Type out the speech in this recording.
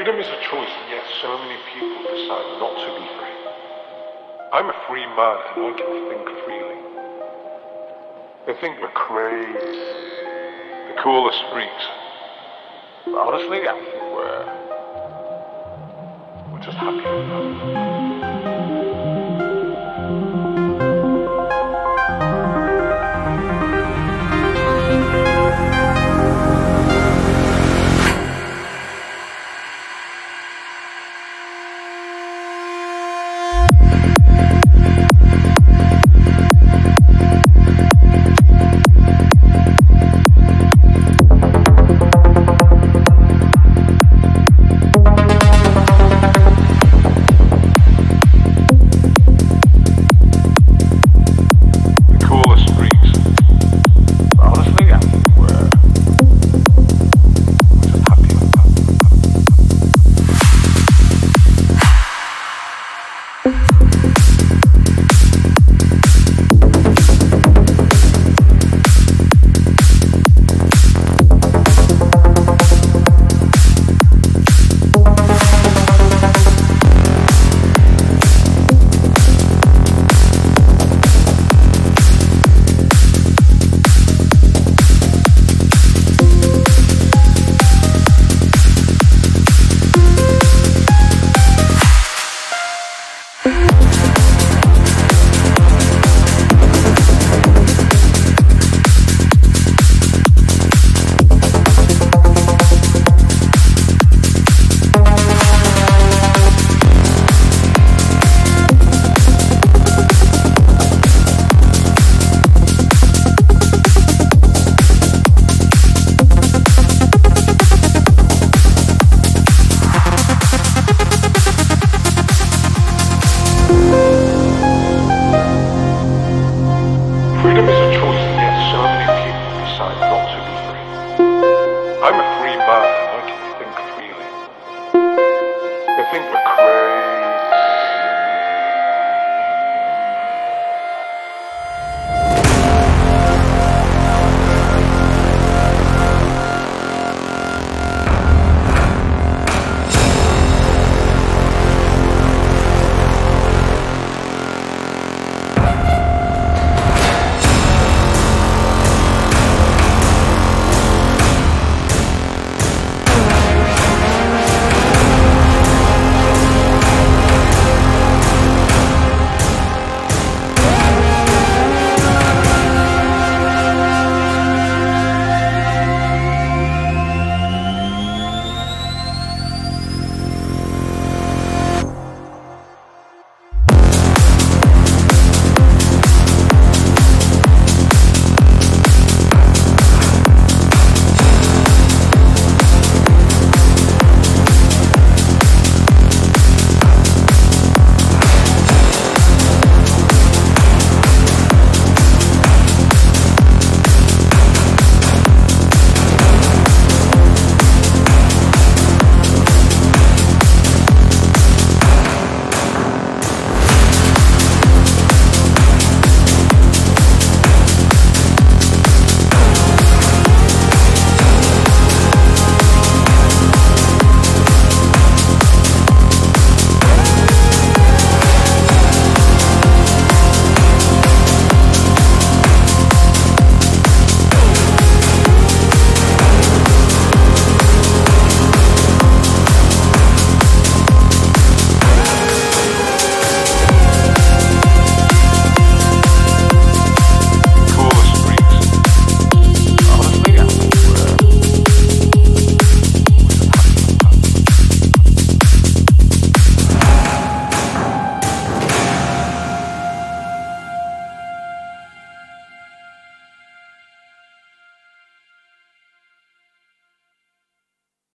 Freedom is a choice, and yet so many people decide not to be free. I'm a free man, and I can think freely. They think we're crazy. They call us freaks. But honestly, I think we're... We're just happy.